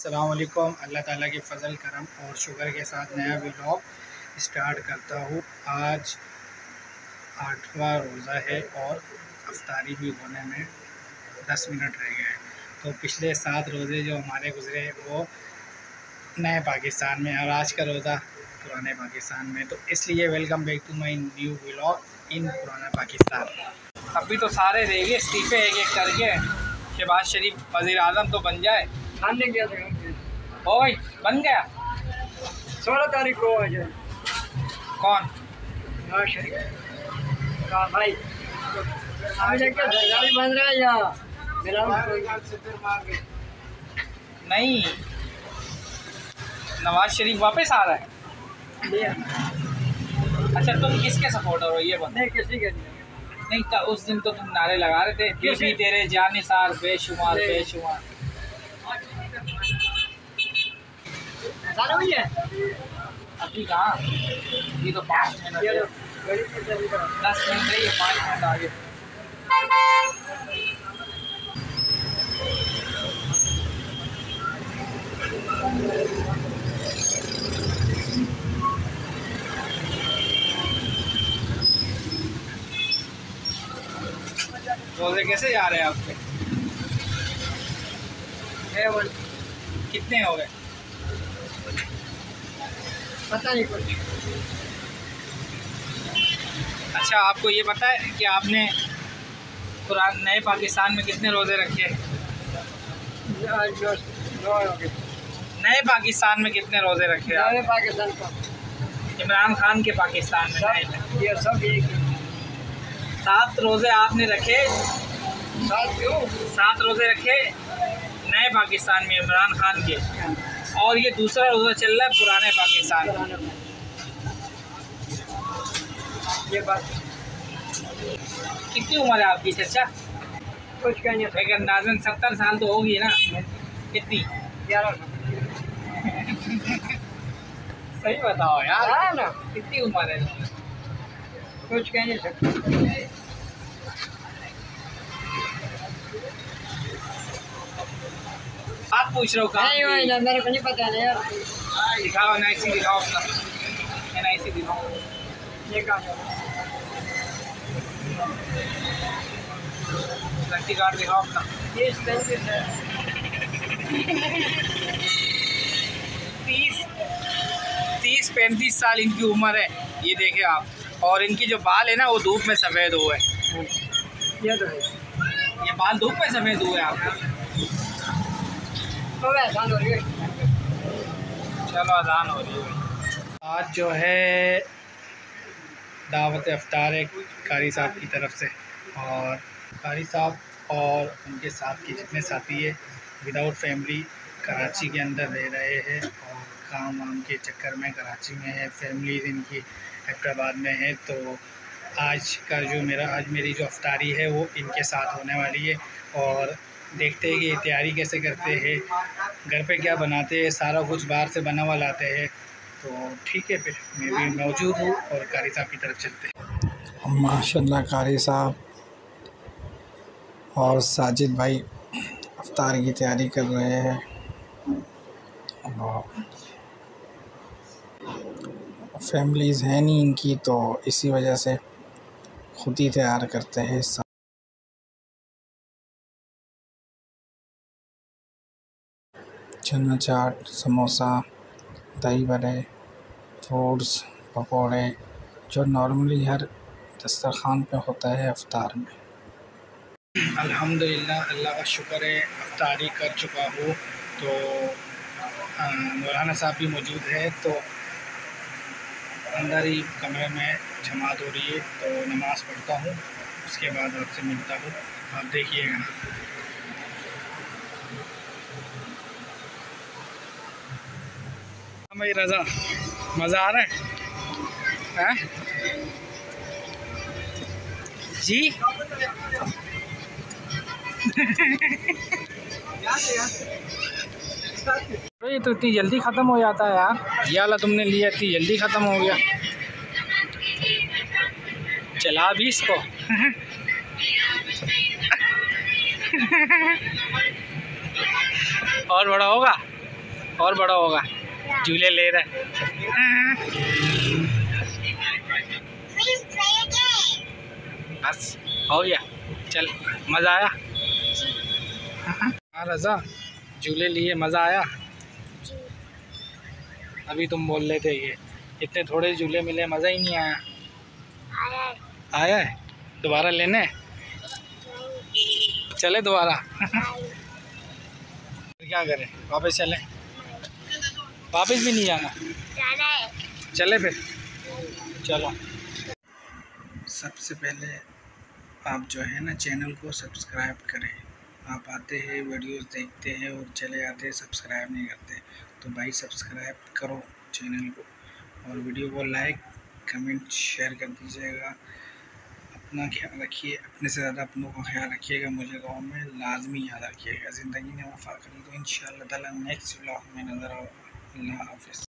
अल्लाम अल्लाह ताला के फ़ज़ल, करम और शुगर के साथ नया व्लॉग स्टार्ट करता हूँ। आज आठवां रोज़ा है और अफ्तारी भी होने में दस मिनट रह गए तो पिछले सात रोज़े जो हमारे गुज़रे वो नए पाकिस्तान में और आज का रोज़ा पुराने पाकिस्तान में तो इसलिए welcome back to my new vlog in पुराना पाकिस्तान। अभी तो सारे रह गए, इस्तीफ़े एक एक करके शहबाज शरीफ वज़ी अजम तो बन जाए। खाने गया था ओ भाई बन गया। सोलह तारीख को आ जाए कौन? हाँ शरीफ। हाँ भाई। अभी सरकारी बन रहा है या? मेरा नहीं। नवाज़ शरीफ वापस आ रहा है? अच्छा तुम किसके सपोर्टर हो? ये बता। नहीं किसी के नहीं। नहीं तो उस दिन तो तुम नारे लगा रहे थे। तेरे जानिसार बेशुमार बेशुमार। सारा हुई है। अभी कहाँ? ये तो पाँच मिनट है। दस मिनट है पाँच मिनट आगे। कैसे जा रहे हैं आपके कितने हो गए? पता नहीं कुछ। अच्छा आपको ये पता है कि आपने पुराने नए पाकिस्तान में कितने रोज़े रखे हो? नए पाकिस्तान में कितने रोज़े रखे आपने? पाकिस्तान का। इमरान खान के पाकिस्तान में नए ये सब एक सात रोज़े आपने रखे? साथ क्यों? सात रोज़े रखे नए पाकिस्तान में इमरान खान के। और ये दूसरा रोज़ा चल रहा है पुराने पाकिस्तान ये बात। कितनी उम्र है आपकी चचा? कुछ कहने एक अंदाजन सत्तर साल तो होगी ना। कितनी? ग्यारह। सही बताओ यार। हाँ ना। कितनी उम्र है? कुछ कह नहीं सकते। पूछ रहे हो नहीं वही कहाँ ना मेरे को नहीं पता ना यार दिखाओ एन आई सी दिखाओ अपना। एन आई सी दिखाओ। ये कहाँ लड़की कार्ड दिखाओ अपना। है? तीस तीस पैंतीस साल इनकी उम्र है ये देखे आप। और इनकी जो बाल है ना वो धूप में सफ़ेद हुए हैं। ये तो है। ये बाल धूप में सफ़ेद हुए हैं आप। तो हो रही है। चलो अजान हो रही है। आज जो है दावत अफ्तार है कारी साहब की तरफ़ से और कारी साहब और उनके साथ के जितने साथी है विदाउट फैमिली कराची के अंदर रह रहे हैं और काम वाम के चक्कर में कराची में है फैमिलीज़ इनकी हैदराबाद में है तो आज का जो मेरा आज मेरी जो अफ्तारी है वो इनके साथ होने वाली है और देखते हैं कि तैयारी कैसे करते हैं, घर पे क्या बनाते हैं, सारा कुछ बाहर से बना हुआ लाते हैं। तो ठीक है फिर, मैं भी मौजूद हूँ और कारी साहब की तरफ़ चलते हैं। माशाल्लाह कारी साहब और साजिद भाई अफ्तार की तैयारी कर रहे हैं। फैमिलीज़ हैं नहीं इनकी तो इसी वजह से खुद ही तैयार करते हैं चना चाट, समोसा, दही बड़े, फ्रूट्स, पकौड़े, जो नॉर्मली हर दस्तरखान पे होता है अफ्तार में। अल्हम्दुलिल्लाह, अल्लाह का शुक्र है, अफ्तारी कर चुका हूँ। तो मौलाना साहब भी मौजूद है तो अंदर ही कमरे में जमात हो रही है तो नमाज़ पढ़ता हूँ, उसके बाद आपसे मिलता हूँ। आप देखिएगा भाई रज़ा, मज़ा आ रहा है? हैं? जी? ये तो इतनी जल्दी ख़त्म हो जाता है यार। ये वाला तुमने लिया, इतनी जल्दी ख़त्म हो गया। चला भी इसको। और बड़ा होगा? और बड़ा होगा। झूले ले रहा है। बस हो गया। चल मज़ा आया। हाँ रज़ा झूले लिए मज़ा आया। अभी तुम बोल रहे थे ये इतने थोड़े झूले मिले मज़ा ही नहीं आया। आया है। दोबारा लेने? चले दोबारा। क्या करें? वापस चले। वापस भी नहीं जाना। चले फिर। चलो। सबसे पहले आप जो है ना चैनल को सब्सक्राइब करें। आप आते हैं वीडियोस देखते हैं और चले आते हैं सब्सक्राइब नहीं करते। तो भाई सब्सक्राइब करो चैनल को और वीडियो को लाइक कमेंट शेयर कर दीजिएगा। अपना ख्याल रखिए अपने से ज़्यादा अपनों का ख्याल रखिएगा मुझे गाँव में लाजमी याद रखिएगा। ज़िंदगी ने वफा करी तो इन ताला नेक्स्ट ब्लॉग में नज़र आओ अल्लाह हाफिज़